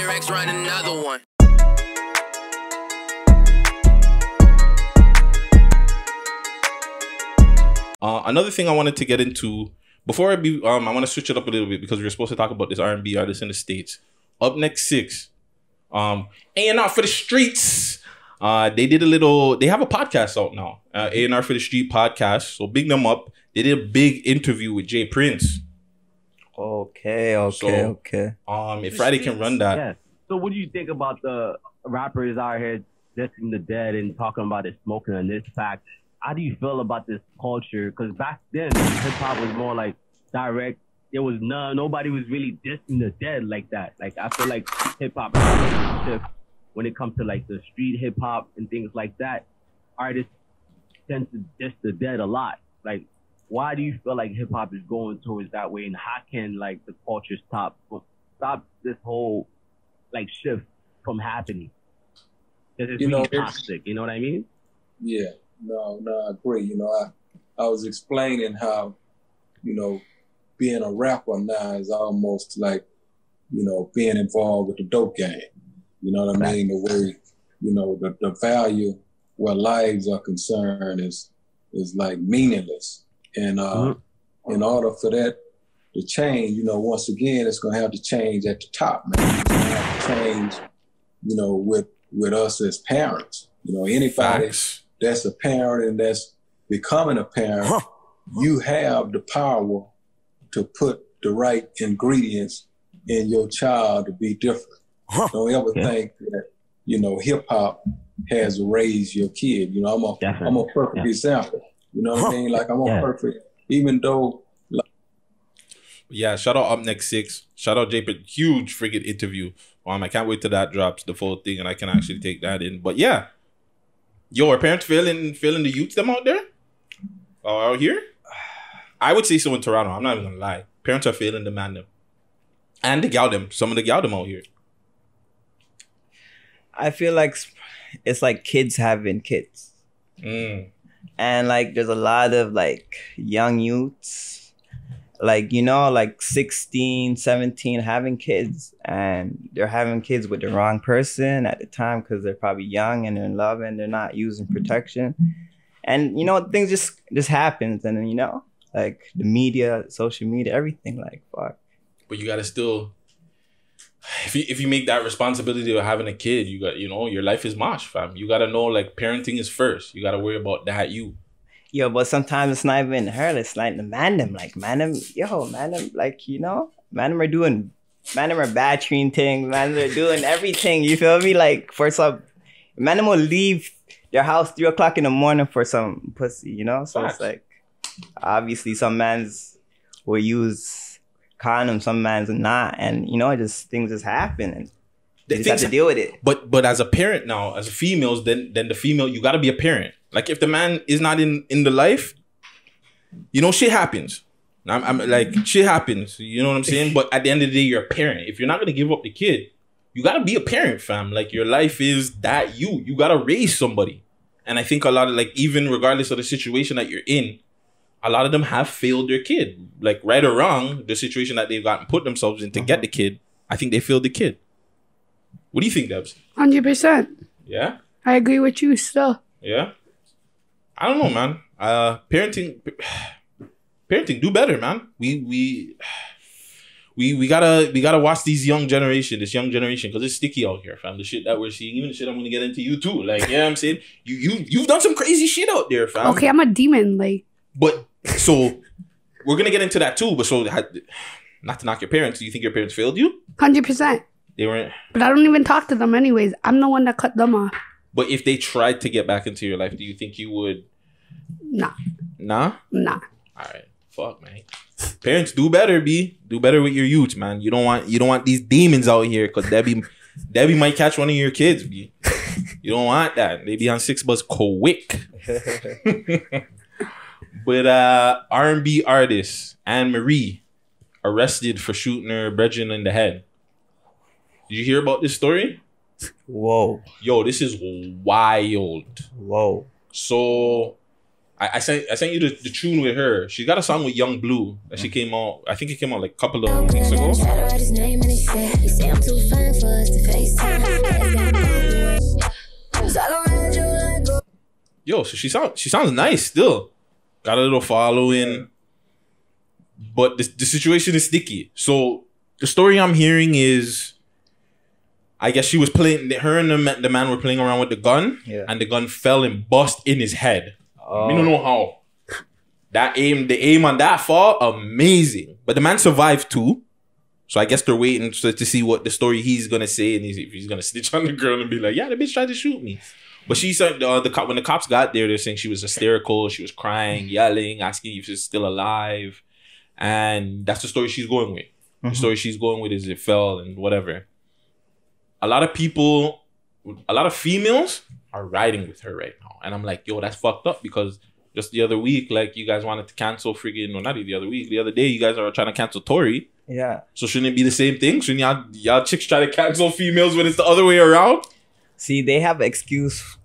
Another one. Uh, another thing I wanted to get into before I be, um, I want to switch it up a little bit because we are supposed to talk about this R and B artist in the states. Up next six, um, A and R for the streets. Uh, they did a little. They have a podcast out now. Uh, A and R for the Street podcast. So big them up. They did a big interview with Jay Prince. Okay, okay, So, okay. Um, if Friday can run that, Yeah. So what do you think about the rappers out here dissing the dead and talking about it smoking and this fact? How do you feel about this culture? Because back then hip hop was more like direct. There was none. Nobody was really dissing the dead like that. Like I feel like hip hop shift when it comes to like the street hip hop and things like that. Artists tend to diss the dead a lot. Like why do you feel like hip hop is going towards that way, and how can like the culture stop stop this whole like shift from happening? Because it's You know, really toxic. You know what I mean? Yeah, no, no, I agree. You know, I, I was explaining how, you know, being a rapper now is almost like, you know, being involved with the dope game. You know what I mean? The way, you know, the, the value where lives are concerned is is like meaningless. And uh, in order for that to change, you know, once again, it's gonna have to change at the top, man. It's gonna have to change, you know, with with us as parents. You know, anybody that's a parent and that's becoming a parent, you have the power to put the right ingredients in your child to be different. Don't ever Yeah. think that, you know, hip hop has raised your kid. You know, I'm a am a perfect Yeah. example. You know what I mean? Like I'm a Yeah. perfect even though Yeah, shout out up next six. Shout out J Huge friggin' interview. Um, I can't wait till that drops the full thing and I can actually take that in. But yeah. Yo, are parents failing failing the youth them out there? Or out here? I would say so in Toronto. I'm not even gonna lie. Parents are failing the man them. And the gal them. Some of the gal them out here. I feel like it's like kids having kids. Mm. And like there's a lot of like young youths like you know like 16 17 having kids and they're having kids with the wrong person at the time because they're probably young and they're in love and they're not using protection. And you know things just just happens. And you know like the media social media everything like fuck. But you gotta still if you if you make that responsibility of having a kid, you got you know, your life is mosh, fam. You gotta know like parenting is first. You gotta worry about that you. yo but sometimes it's not even her it's like the man them like man them yo man them like you know man them are doing man them are battering things man them are doing everything you feel me like for some man them will leave their house three o'clock in the morning for some pussy you know so Facts. it's like obviously some mans will use condoms some mans not and you know just things just happen and you just have to deal with it But but as a parent now, as a females, then then the female, you gotta be a parent. Like if the man is not in in the life, you know, shit happens. I'm, I'm like shit happens. You know what I'm saying? But at the end of the day, you're a parent. If you're not gonna give up the kid, you gotta be a parent, fam. Like your life is that you. You gotta raise somebody. And I think a lot of like even regardless of the situation that you're in, a lot of them have failed their kid. Like right or wrong, the situation that they've gotten put themselves in to get the kid, I think they failed the kid. What do you think, Debs? Hundred percent. Yeah? I agree with you still. Yeah. I don't know, man. Uh parenting parenting do better, man. We we we we gotta we gotta watch these young generation, this young generation, because it's sticky out here, fam. The shit that we're seeing, even the shit I'm gonna get into you too. Like, yeah, I'm saying you you you've done some crazy shit out there, fam. Okay, I'm a demon. Like But so we're gonna get into that too. But so not to knock your parents, do you think your parents failed you? hundred percent. They weren't. But I don't even talk to them anyways. I'm the one that cut them off. But if they tried to get back into your life, do you think you would? Nah, Nah. nah. All right, fuck, man. Parents do better, b do better with your youth, man. You don't want you don't want these demons out here, cause Debby Debby might catch one of your kids, b. You don't want that. They be on six bus quick. but uh R and B artist Anne Marie arrested for shooting her brethren in the head. Did you hear about this story? whoa Yo, this is wild. whoa So I, I sent I sent you the, the tune with her. She got a song with Young Blue that she came out. I think it came out like a couple of weeks ago. Yeah, you say I'm too fine for us to FaceTime. Daddy got a So I gon' ride you like a Yo, so she sounds she sounds nice still. Got a little following. But the, the situation is sticky. So the story I'm hearing is I guess she was playing her and the, ma- the man were playing around with the gun Yeah. and the gun fell and bust in his head. Oh. We don't know how. That aim, the aim on that fall, amazing. But the man survived too. So I guess they're waiting to, to see what the story he's gonna say and he's, if he's gonna snitch on the girl and be like, "Yeah, the bitch tried to shoot me." But she said uh, the cop when the cops got there, they're saying she was hysterical, she was crying, yelling, asking if she's still alive, and that's the story she's going with. The Mhm. story she's going with is it fell and whatever. A lot of people, a lot of females are riding with her right now, and I'm like, yo, that's fucked up because just the other week, like you guys wanted to cancel friggin' no, not the other week, the other day, you guys are trying to cancel Tory. Yeah. So shouldn't it be the same thing? Shouldn't y'all y'all chicks try to cancel females when it's the other way around? See, they have excuse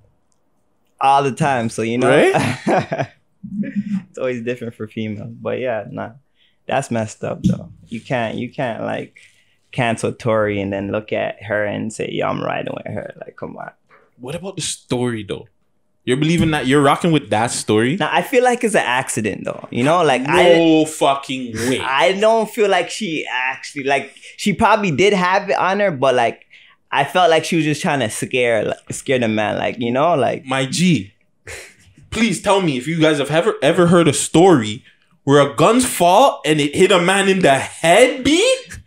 all the time, so you know. it's always different for females, but yeah, nah, that's messed up though. You can't, you can't like cancel Tory and then look at her and say, "Yo, I'm riding with her." Like, come on. What about the story though? You're believing that you're rocking with that story? Now I feel like it's an accident though. You know, like I. no fucking way. I don't feel like she actually like she probably did have it on her, but like I felt like she was just trying to scare like, scare the man, like you know, like My G, please tell me if you guys have ever ever heard a story where a gun's fall and it hit a man in the head, B?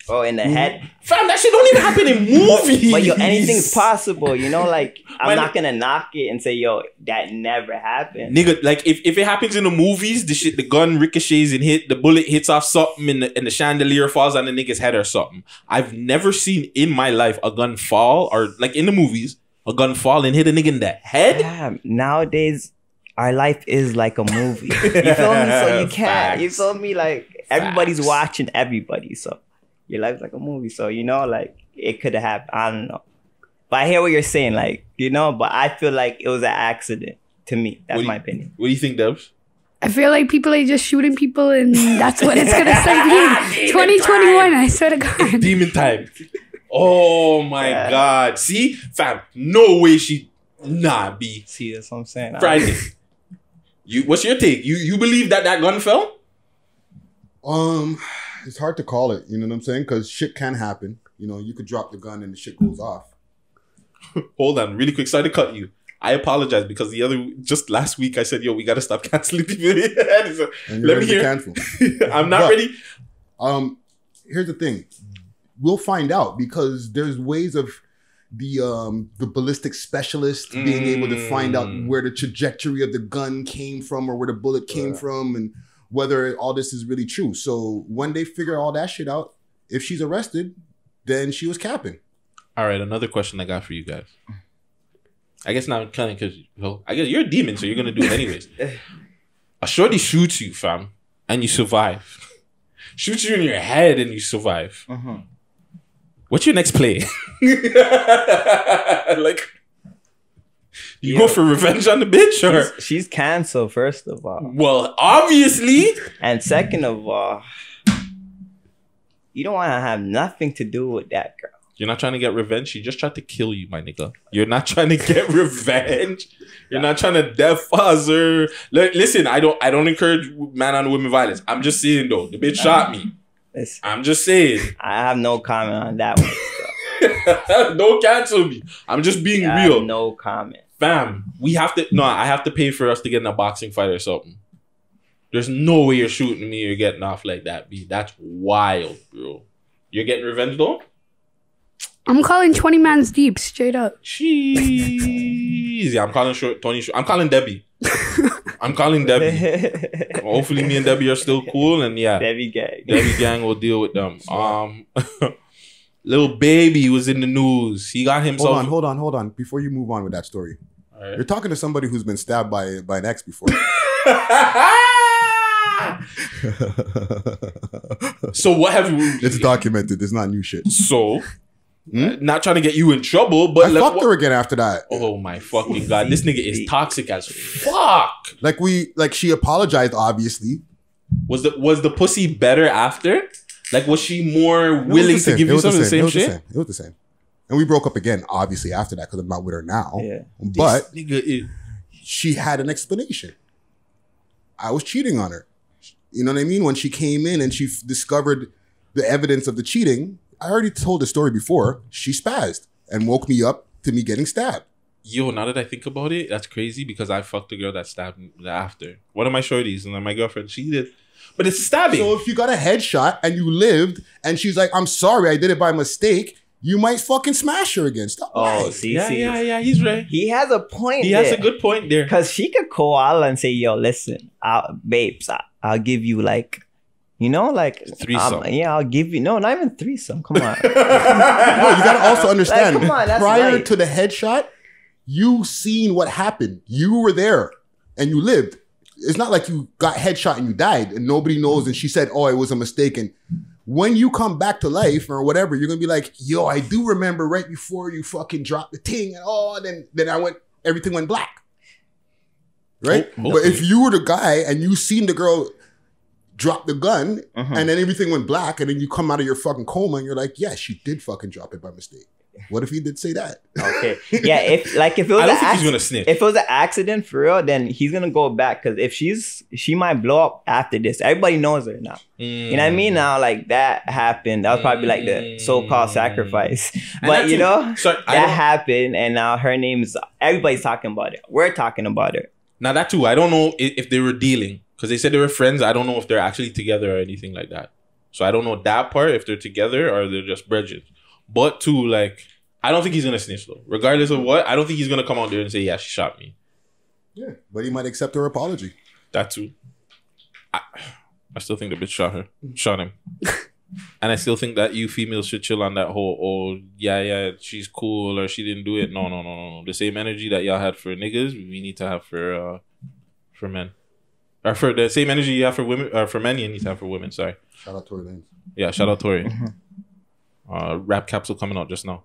Oh in the mm-hmm. head. Fam, that shit don't even happen in movies. But yo, anything's possible, you know. Like I'm My- not gonna knock it and say, yo, that never happened. Nigga, like if, if it happens in the movies, the shit, the gun ricochets and hit, the bullet hits off something, and the, and the chandelier falls on the nigga's head or something. I've never seen in my life a gun fall or like in the movies, a gun fall and hit a nigga in the head. Damn, nowadays our life is like a movie. You feel me? So you can't. You Facts. feel me? Like everybody's Facts. watching everybody. So your life's like a movie. So you know, like it could have happened. I don't know. But I hear what you're saying, like you know. But I feel like it was an accident to me. That's What do my opinion. What do you think, Debs? I feel like people are just shooting people, and that's what it's gonna start being. 2021, I swear to God. Demon time. Oh my Yeah. god. See, fam, no way she nah be See, that's what I'm saying. Friday. You what's your take? You you believe that that gun fell? Um, it's hard to call it. You know what I'm saying? Because shit can happen. You know, you could drop the gun and the shit goes off. Hold on, really quick. Sorry to cut you. I apologize because the other just last week I said, "Yo, we gotta stop canceling people." Let me hear. cancel. I'm not But- ready. Um, here's the thing. We'll find out because there's ways of the um the ballistic specialist being able to find out Mm. where the trajectory of the gun came from or where the bullet came from and whether all this is really true. So when they figure all that shit out, if she's arrested, then she was capping. All right, another question I got for you guys. I guess not kind of because well, I guess you're a demon, so you're gonna do it anyways. a shorty shoots you, fam, and you survive. Shoots you in your head and you survive. Mhm. What's your next play? like, you Yo. go for revenge on the bitch, or She's, she's canceled, first of all. well, obviously. And second of all, you don't want to have nothing to do with that girl. You're not trying to get revenge. She just tried to kill you, my nigga. You're not trying to get revenge. You're not trying to death her. Li- Listen, I don't. I don't encourage man on women violence. I'm just saying though, the bitch shot me. Listen, I'm just saying. I have no comment on that one. don't cancel me. I'm just being I have real, no comment. Fam. We have to. No, I have to pay for us to get in a boxing fight or something. There's no way you're shooting me or getting off like that, B. That's wild, bro. You're getting revenge though. I'm calling 20 man's deep, straight up. Jeez. Yeah, I'm calling short Tony. Short. I'm calling Debby. I'm calling Debby. Hopefully, me and Debby are still cool, and yeah, Debby Gag. Debby gang will deal with them. Um, Lil Baby was in the news. He got himself. Hold on, hold on, hold on. Before you move on with that story, you're talking to somebody who's been stabbed by by an ex before. so what have you? it's documented. It's not new shit. So, Hmm? uh, not trying to get you in trouble, but I like, fucked her again after that. Oh my fucking god! This nigga is toxic as fuck. Like we, like she apologized. Obviously, Was the was the pussy better after? Like, was she more No, it was willing to give you was some of the same It was shit? the same. It was the same. And we broke up again, obviously, after that, because I'm not with her now. Yeah. But This nigga is- she had an explanation. I was cheating on her. You know what I mean? When she came in and she f- discovered the evidence of the cheating, I already told the story before. She spazzed and woke me up to me getting stabbed. Yo, now that I think about it, that's crazy because I fucked a girl that stabbed me after. One of my shorties and then my girlfriend, she did. But it's stabbing. So if you got a headshot and you lived, and she's like, "I'm sorry, I did it by mistake," you might fucking smash her again. Stop. Oh, lying. see, yeah, see. yeah, yeah, he's right. He has a point. He has a good point there. Cause she could call Allah and say, "Yo, listen, I'll, babes, I, I'll give you like, you know, like Threesome. um, yeah, I'll give you no, not even threesome. Come on, No, you gotta also understand. come on, prior right. to the headshot, you seen what happened. You were there and you lived. It's not like you got headshot and you died and nobody knows. And she said, "Oh, it was a mistake." And when you come back to life or whatever, you're gonna be like, "Yo, I do remember right before you fucking dropped the thing and oh, then then I went, everything went black." Right? Ho- but if you were the guy and you seen the girl drop the gun Mhm. and then everything went black, and then you come out of your fucking coma and you're like, "Yeah, she did fucking drop it by mistake." What if he did say that? okay, yeah. If like if it was I don't an think he's gonna snitch. if it was an accident for real, then he's gonna go back. Cause if she's she might blow up after this. Everybody knows her now. You know what I mean? Mm. Now like that happened. That was probably like the so-called Mm. sacrifice. And But you know Sorry, that happened, and now her name's everybody's talking about it. We're talking about it. Now that too, I don't know if, if they were dealing because they said they were friends. I don't know if they're actually together or anything like that. So I don't know that part if they're together or they're just bridges. But too, like I don't think he's gonna snitch though. Regardless of what, I don't think he's gonna come out there and say, "Yeah, she shot me." Yeah, but he might accept her apology. That too. I, I still think the bitch shot her, shot him, and I still think that you females should chill on that whole. Oh yeah, yeah, she's cool or she didn't do it. No, no, no, no, no. The same energy that y'all had for niggas, we need to have for uh for men. Or for the same energy you have for women, or for men, you need to have for women. Sorry. Shout out Tory Lanez. Yeah, shout out Tory. Uh, rap capsule coming out just now.